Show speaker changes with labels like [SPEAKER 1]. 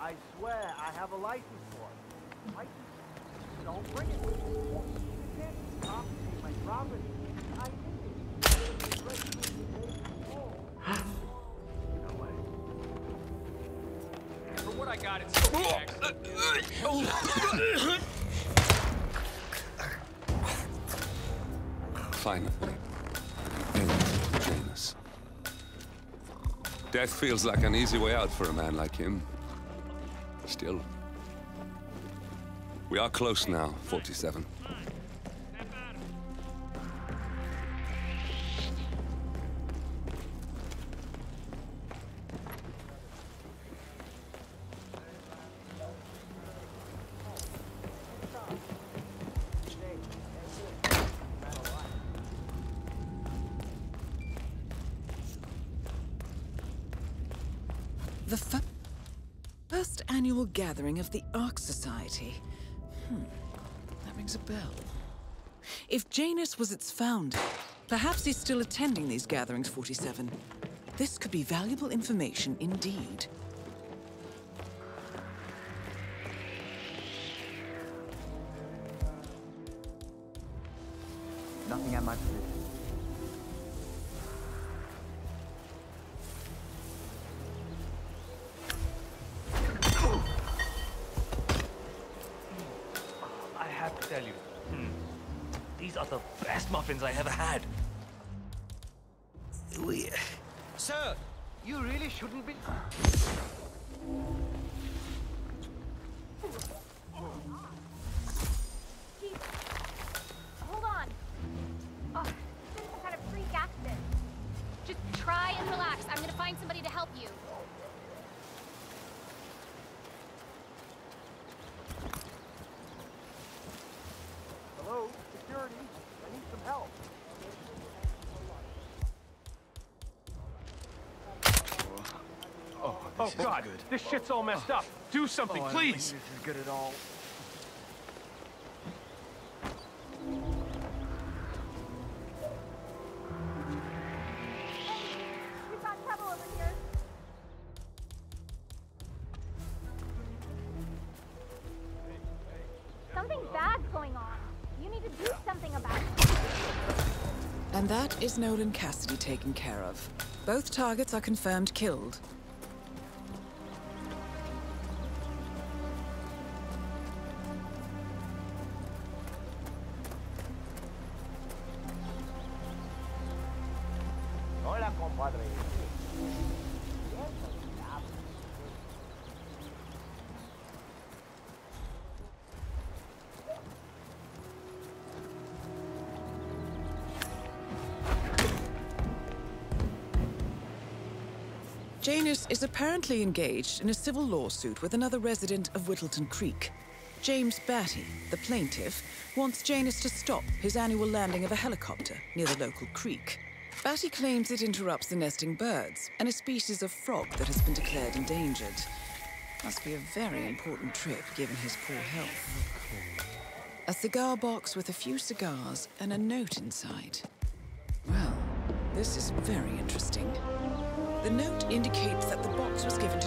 [SPEAKER 1] I swear I have a license for it. License? Don't bring it you. Can't confiscate my property. I it. No
[SPEAKER 2] what I got,
[SPEAKER 3] Finally. Janus. Death feels like an easy way out for a man like him. Still. We are close now, 47.
[SPEAKER 4] The fir- first annual gathering of the Ark Society. Hmm, that rings a bell. If Janus was its founder, perhaps he's still attending these gatherings, 47. This could be valuable information indeed.
[SPEAKER 1] Nothing at my.
[SPEAKER 5] These are the best muffins I ever had. We,
[SPEAKER 1] Sir, you really shouldn't be.
[SPEAKER 6] Hold on. Oh, this is some freak accident. Just try and relax. I'm gonna find somebody to help you.
[SPEAKER 2] Oh, God. This shit's all messed up. Do something,
[SPEAKER 1] Oh, I don't
[SPEAKER 2] please.
[SPEAKER 1] Good at all.
[SPEAKER 6] We've got trouble over here. Something bad's going on. You need to do something about it.
[SPEAKER 4] And that is Nolan Cassidy taken care of. Both targets are confirmed killed.
[SPEAKER 1] Compadre.
[SPEAKER 4] Janus is apparently engaged in a civil lawsuit with another resident of Whittleton Creek. James Batty, the plaintiff, wants Janus to stop his annual landing of a helicopter near the local creek. Batty claims it interrupts the nesting birds and a species of frog that has been declared endangered. Must be a very important trip given his poor health. A cigar box with a few cigars and a note inside. Well, this is very interesting. The note indicates that the box was given to